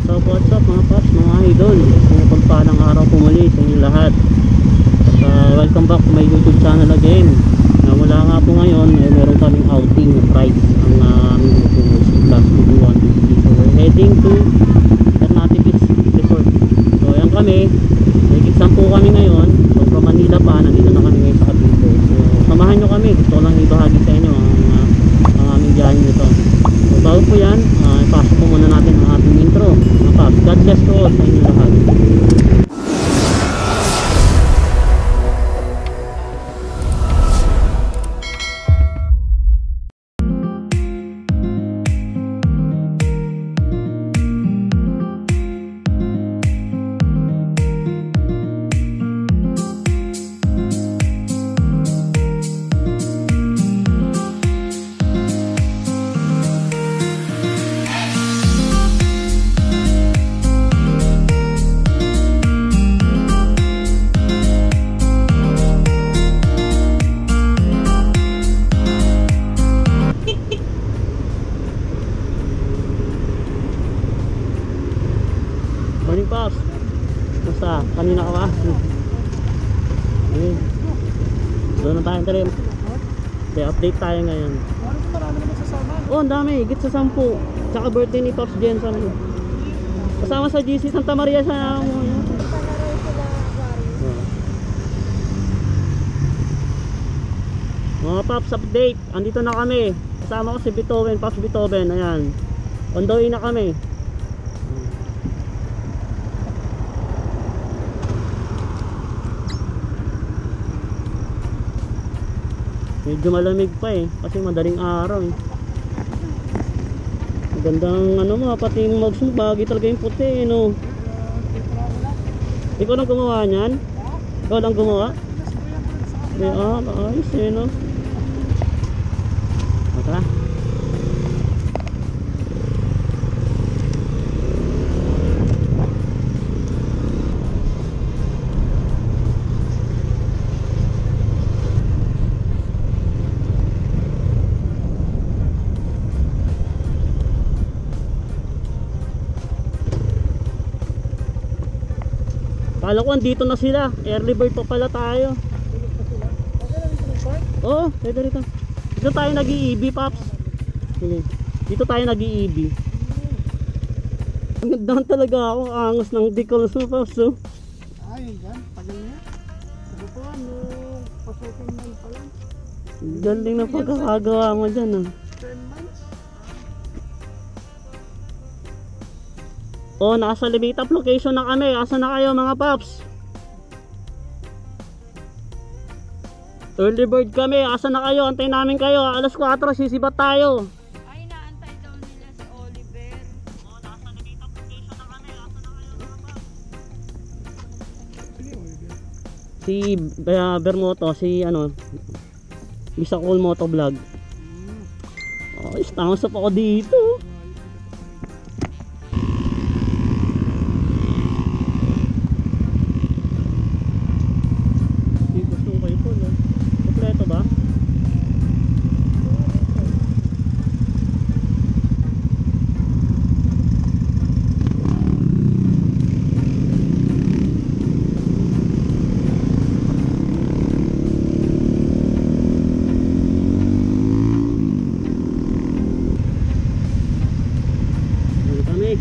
What's up, what's up mga paps, mga idol. Mga pagpalang araw po muli sa inyo lahat. At uh, welcome back to my YouTube channel again. Uh, Mula nga po ngayon, eh, meron kaming outing. Na price Ang uh, aming grupo si Class 2 150 So we're heading to Ternate Beach Resort. So ayan kami, may po kami ngayon. So from Manila pa, nandito na kami ngayon sa Cavite So samahan nyo kami, gusto ko lang ibahagi sa inyo ang, uh, ang aming biyahe nito. So bago po yan, uh, ipasok po muna natin ang ating intro mga paps. God bless update tayo ngayon. Parang marami sasama. Oh, ang dami, higit sa 10 Tsaka birthday ni Pops Jensen. Kasama sa GC Santa Maria siya. Ano, Mga Pops update, andito na kami. Kasama ko si Beethoven, Pops Beethoven. Ayan. On the way na kami Medyo malamig pa eh Kasi madaling araw eh Magandang ano mo Pati yung mugs mo Bagay talaga yung puti eh no Ikaw lang gumawa niyan? Ikaw lang gumawa? Eh, ah, ayos eh no Kala ko andito na sila Early bird pa pala tayo Oo, oh, dito dito Dito tayo nag-i-EB Pops Sige. Dito tayo nag-i-EB Nagdahan talaga ako Angas ng decals mo Pops oh. Ay, yan. Tagal niya. Sabi ano, pa-second month pa lang. Galing na pagkakagawa mo dyan ah 10 months. Oh, nasa limit up location na kami. Asa na kayo mga paps? Early bird kami. Asa na kayo? Antayin namin kayo. Alas 4, sisibat tayo. Ay, naantay daw nila si Oliver. Oh, nasa limit up location na kami. Asa na kayo mga paps? Si uh, Bermoto, si ano, Bisa Cool Moto Vlog. Hmm. Oh, istamos pa ako dito. Hindi gusto ko kayo po, no? Kompleto ba? Dito kami.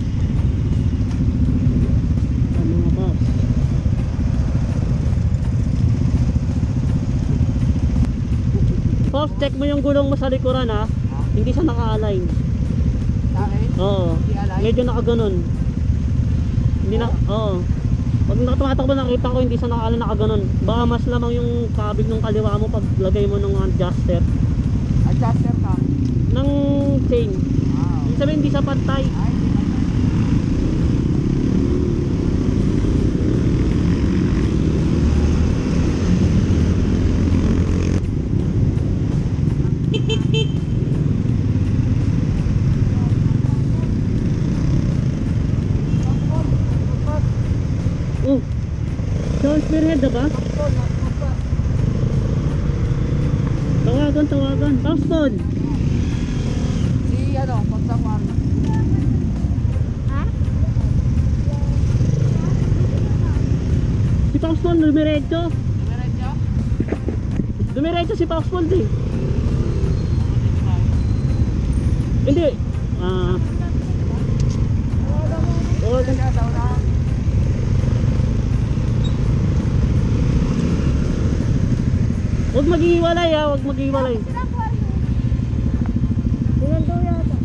Ang mga boss. Pops, check mo yung gulong mo sa likuran ha. Hindi siya naka-align. Sa akin, Oo. Medyo nakaganon. Hindi na, oo. Pag nakatumatakbo nakita ko hindi siya naka-align nakaganon. Baka mas lamang yung kabig ng kaliwa mo pag lagay mo ng adjuster adjuster ka. ng chain. Wow. Ibig sabihin hindi siya pantay. Ay, Spearhead na ba? Tawagan, tawagan. Paxton! Si ano, pagsakwar. Ha? Si Paxton, dumiretso. Dumiretso? Dumiretso si Paxton eh. Hindi. Ah. Uh, Tawagan. Tawagan. Huwag maghiwalay ha, huwag maghiwalay. Ganyan daw yata.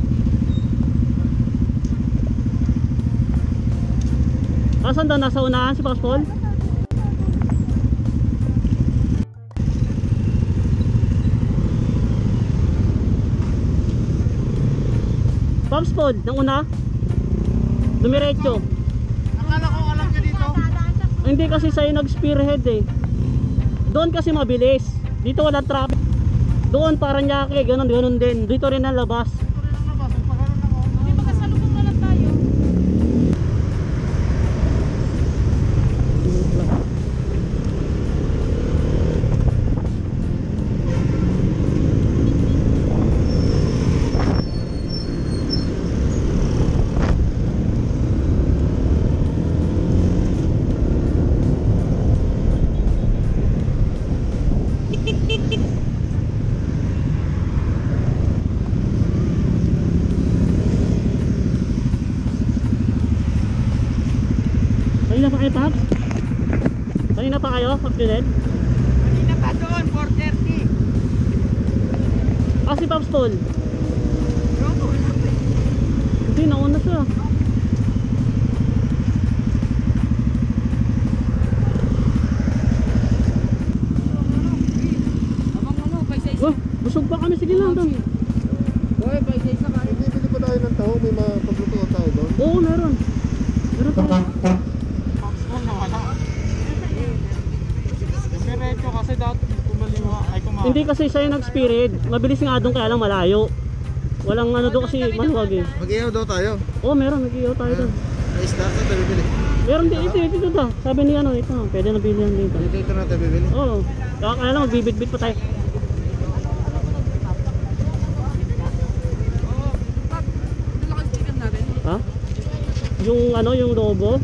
Asan daw? Nasa unahan si Paul? Pops Paul, nang una? Dumiretso. Akala ko alam niya dito. Hindi kasi sa'yo nag-spearhead eh. Doon kasi mabilis. Dito walang traffic. Doon parang nyake, ganun, ganun din. Dito rin ang labas. Kanina pa kayo, Junel? Kanina pa doon, 4.30. Ah, si Pops Paul. Yung doon lang eh. Hindi, nauna siya. Abang ano, pa isa Oh, busog pa kami. Sige lang. Tom. Boy, pa isa ka. Bibili pa tayo ng taho, may mga paglutuan tayo doon. Oo, meron. Meron tayo. Hindi kasi siya yung nag-spirit. Mabilis nga doon kaya lang malayo. Walang ano doon kasi maluwag eh. Mag-ihaw daw tayo. Oo, meron. Nag-iyaw tayo doon. May isda sa tayo bibili. Meron din ito, ito, ito. Sabi ni ano, ito. Pwede na bilhin dito. Dito ito natin bibili. Oo. Kaya kaya lang magbibit-bit pa tayo. Ha? Yung ano, yung logo?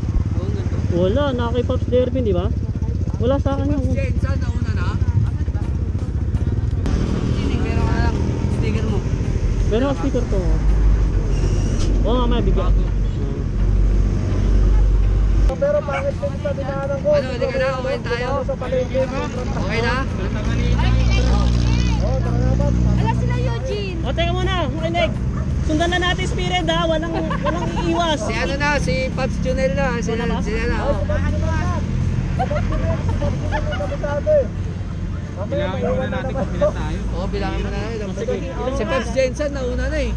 Wala, naka kay Pops Derby, di ba? Wala sa akin yung... Saan nauna na? Sining, meron ka lang sticker mo. Meron ang sticker to. Oo, nga may bigyan. Pero pangit din sa dinaanan ko. Ano, hindi ka na, okay tayo? Okay na? Oo, tara na ba? Ala sila Eugene. O, teka muna, makinig. Sundan na natin spirit ha, walang, walang iiwas. Si ano na, si Pops Junel na. Sila, sila na. Oh. Bilangin muna natin kung pilan tayo. Oo, bilangin mo na lang. ilang Sige. Si Pops Jensen, nauna na eh.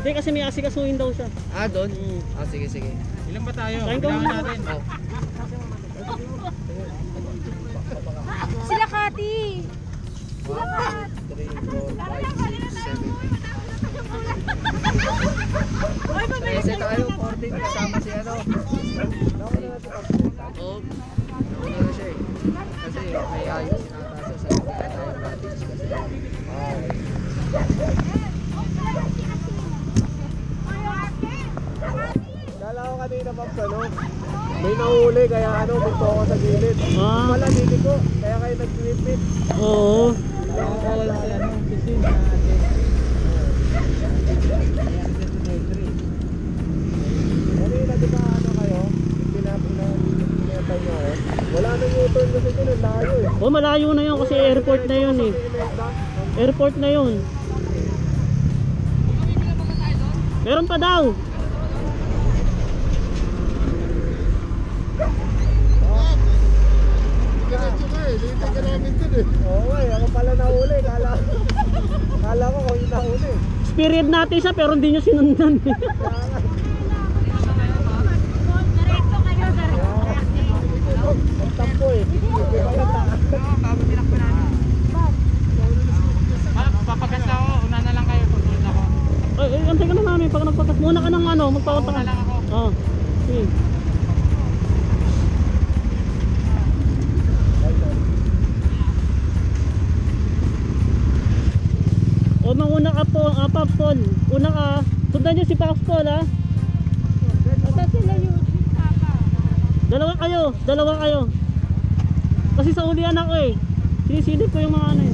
Hindi kasi may asikasuhin daw siya. Ah, doon? Mm. Ah, sige, sige. Ilan ba tayo? Ka muna. Oh. Sila Kati. 3, 4, 5, 6, 7, Oy, pabalik Kasi tayo, 14 kasama si ano. Oo. Nauna na siya eh. Kasi may ayos na tasa sa tayo practice kasi. Kanina Pops ano? May nahuli kaya ano, minto ako sa gilid. Ah, Wala dito ko, kaya kayo nag-repeat. oo. Nakakawal si ano, si Sin. Kanina di ba ano kayo? Pinapinapinapay niyo ako. Wala nang U-turn kasi ang layo eh. Oh, malayo na yun kasi airport na yun eh. Airport na yun. Meron pa daw. Diretso ka eh, dito ka namin dun eh. Oo nga eh, ako pala nahuli. Kala, kala ko kung yung nahuli. Spirit natin siya pero hindi nyo sinundan. Ang tampo eh. Papagas ako, una na lang kayo. Tutunod ako. ay, ay, antay ka na namin. Pag nagpatas muna ka ng ano, magpapunta ka. Una lang ako. Oo. Sige. O, manguna ka po, ah, Paul. Una ka. Sundan nyo si Paul, ha? Asa sila Papa? Dalawa kayo, dalawa kayo. Kasi sa ulian ako eh. Sinisilip ko yung mga ano eh.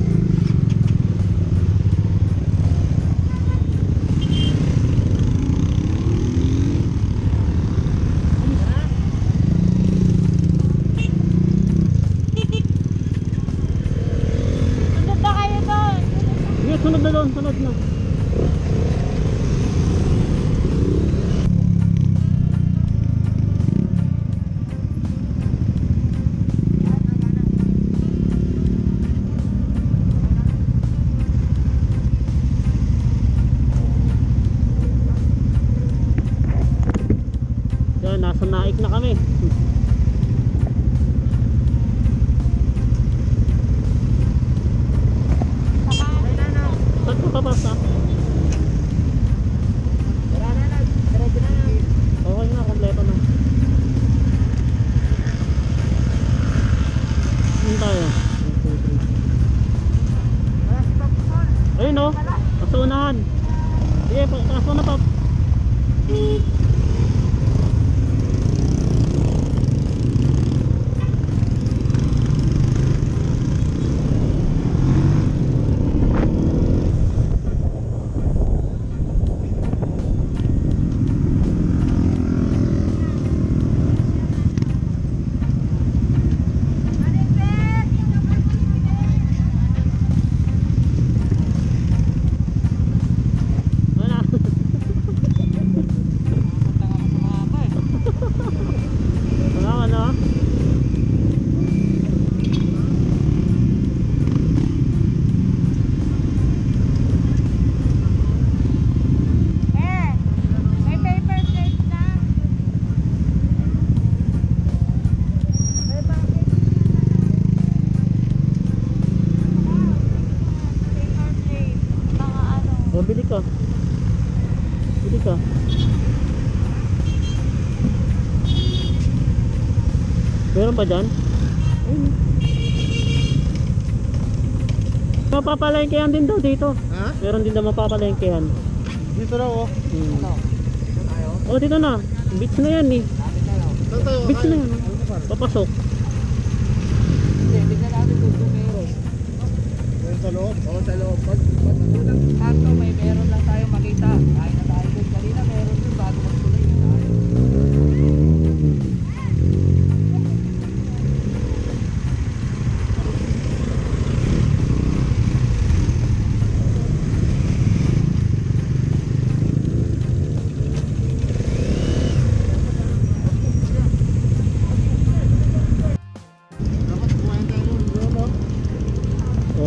Pa dyan? Ayun. Mapapalengkehan din daw dito. Ha? Meron din daw mapapalengkehan. Dito raw oh. Hmm. Ano? Oh, dito na. Beach na yan eh. Beach na yan. Pa? Papasok. Hindi na natin kung meron. Sa loob. Oo, sa loob. Pag, pag unang kanto, may meron lang tayo makita. Kain na tayo doon.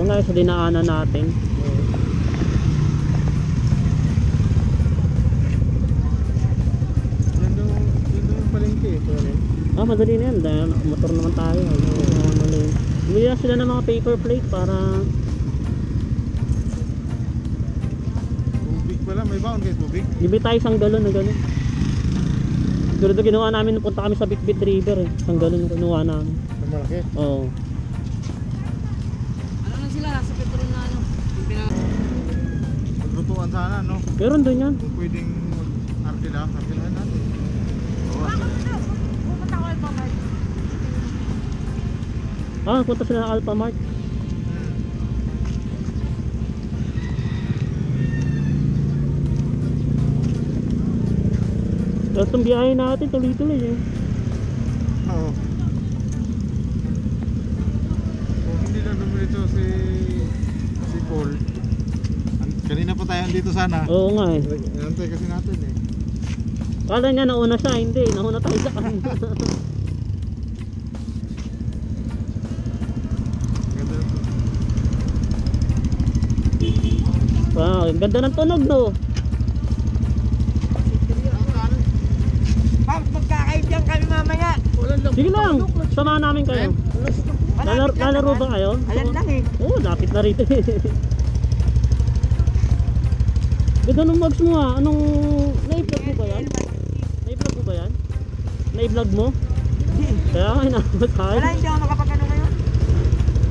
Oo nga, sa dinaanan natin. Ah, madali na yan. Dahil motor naman tayo. Ano, ano yun. Bumili na sila ng mga paper plate para... Tubig pala. May baon kayo tubig? Libre tayo isang galon na gano'n. Ito ginawa namin nung punta kami sa Bitbit River eh. Isang galon yung kinuha namin. Malaki. Oo. Sana no? Meron doon yan. Kung pwedeng mag-arkila, arkilahan natin. Oo. Pupunta ko Mark. Ah, punta sila ng Alphamart. Hmm. Tapos itong biyahe natin, tuloy-tuloy eh. Oo. Kung hindi lang dumilito si si Paul. An- Kanina pa tayo dito sana. Oo nga eh. Nantay kasi natin eh. Kala niya nauna siya, hindi. Nauna tayo sa kanya. Wow, ang ganda ng tunog no. Pag magkakaibigan kami mamaya. Sige lang, samahan namin kayo. Lalaro, lalaro ba kayo? Ayan lang eh. Oo, lapit na rito eh. Ganda ng mugs mo ah. Anong... Na-vlog mo ba yan? Na-vlog mo ba yan? Na-vlog mo? Kaya nga inaabot tayo. Wala, hindi ako nakapagano ngayon.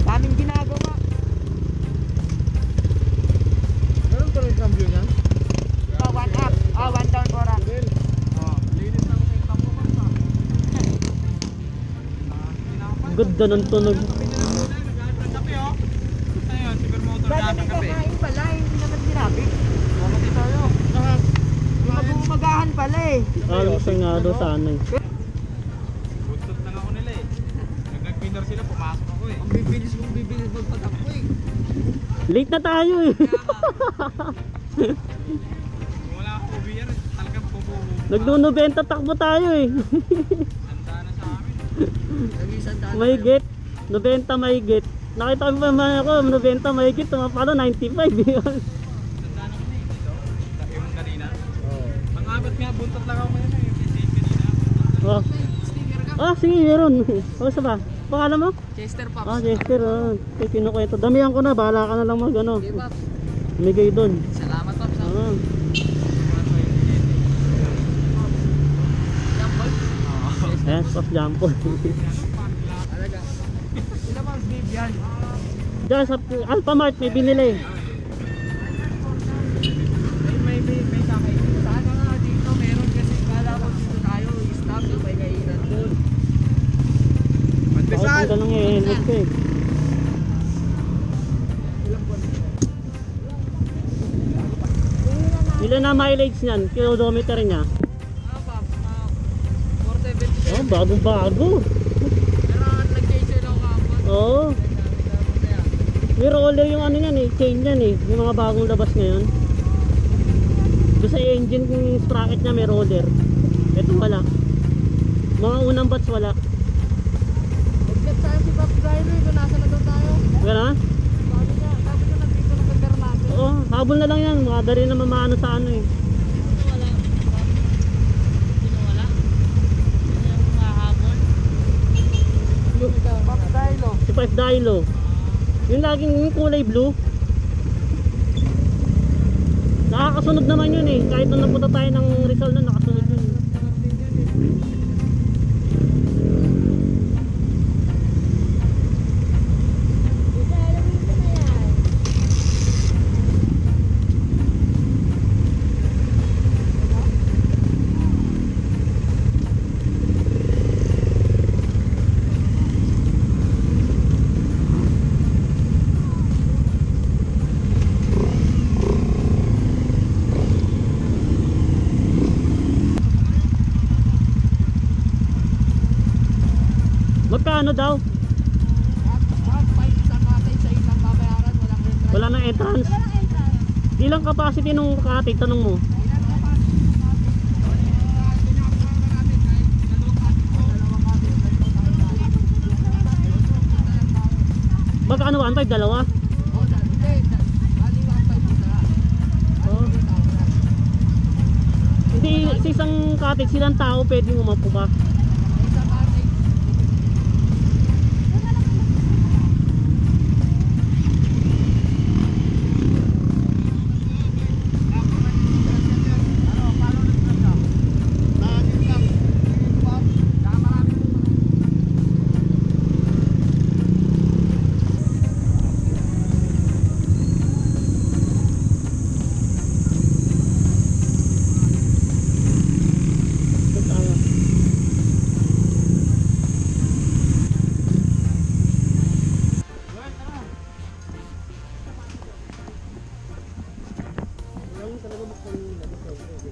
Daming ginagawa. Meron pa rin cambio niyan? Oh, one up. Oh, one down, ako sa ipang Ganda ng tunog. Dati may kakain pala, hindi naman sinabi. Mamati tayo. Yung mabumagahan pala eh. Ah, gusto nga daw sana eh. Buntot lang ako nila eh. Nag nag-winner sila, pumasok ako eh. Ang bibilis kong bibilis magpatakbo eh. Late na tayo eh. Kung wala ako OBR, talagang pupupo. Nagdo-90 takbo tayo eh. Handa na sa amin. Nag-isang daan. may get. 90 may get. Nakita ko pa man ako, 90 may get. Tumapalo 95 yun. Sige, meron. O, sa ba? Pangalan mo? Chester Pops. Ah, Jester. Ah. Kaya kinukwento. Damihan ko na. Bahala ka na lang mag ano. Okay, Pops. Migay doon. Salamat Pops. ah. Ah. Ayan, soft jumpo. Talaga. Sila Pops Babe yan. Diyan sa Alphamart may binili. May, may, may, may kakay. Sana nga dito meron kasi kala ko dito tayo. Stop yung may kainan doon. Bakit ang eh. Ilan na mileage niyan? Kilometer niya? Ah, Pops. Ah, 470. Oh, bagong bago. Pero nag-change lang ako. Oo. May roller yung ano yan eh, chain yan eh. Yung mga bagong labas ngayon. Doon sa engine yung sprocket niya may roller. Ito wala. Mga unang batch wala. Pops Driver kung nasa na daw tayo. Wala? Sabi niya, sabi niya nandito na natin. Oo, habol na lang yan. Makadali na mamano sa ano eh. Si Five Dilo. Yung laging yung kulay blue. Nakakasunod naman yun eh. Kahit nung napunta tayo ng Rizal na nakasunod yun. Magkano daw? Wala nang entrance. Ilang capacity nung kate? Tanong mo. Magkano 1.5? Dalawa? Oh. Hindi, sa isang cottage, silang tao pwedeng umapo ba?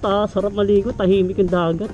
Ta, sarap maligo, tahimik yung dagat.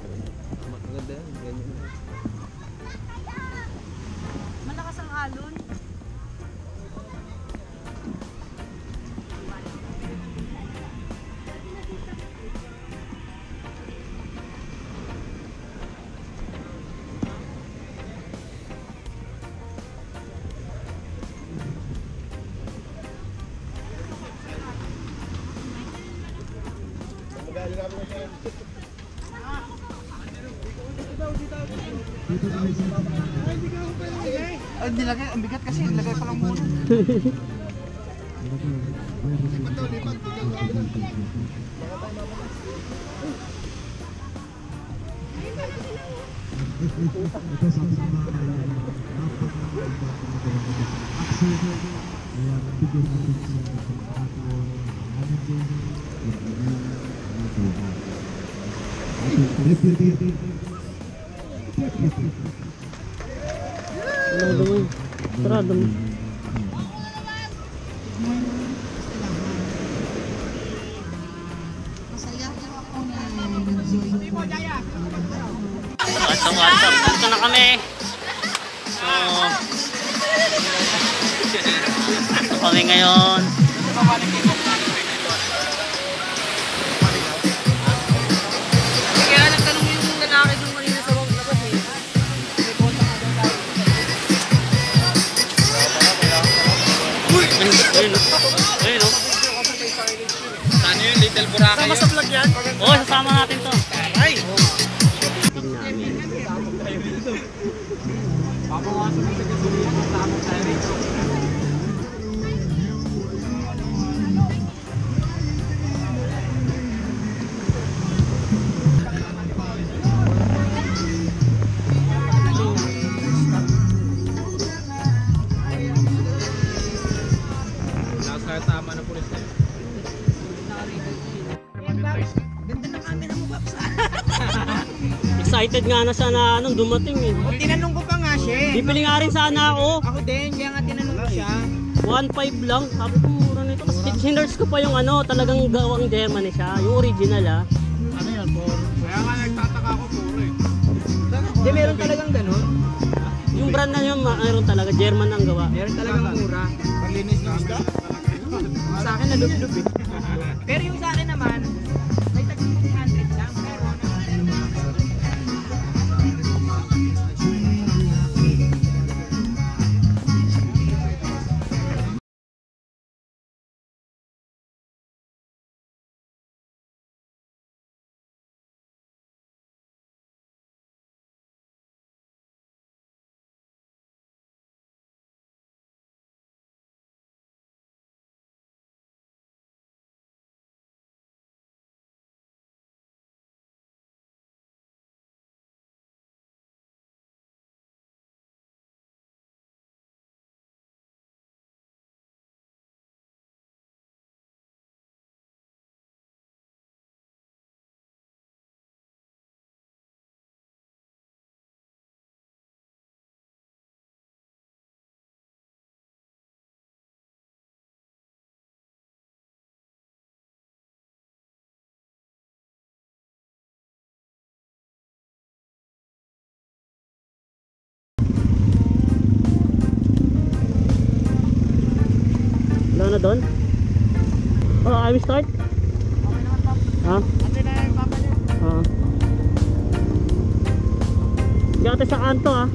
itu sama-sama apa aksi yang tujuh ratus sembilan puluh satu tahun ini yang ini itu Boracay? Sama sa vlog yan? Oo, sasama natin to. Ay! Tingnan namin. Nasa tama na pulis na yun. Ganda ng camera mo, Paps. Excited nga na siya na anong dumating eh. Tinanong ko pa nga siya eh. Bibili nga rin sana ako. Ako din, kaya nga tinanong ko siya. 1.5 lang. Sabi ko mura nito. Tapos sinurse ko pa yung ano, talagang gawang Germany siya. Yung original ah. Ano yan? For... Kaya nga nagtataka ako puro eh. Hindi, meron talagang ganun. Yung brand na yun, mayroon talaga. German ang gawa. Meron talagang mura. Paglinis ng isda? Sa akin nadub-dub eh. Pero yung sa akin naman, na doon? Oh, I will start? Ha? Ate na yung papa niya. Oo. Gata sa kanto ah.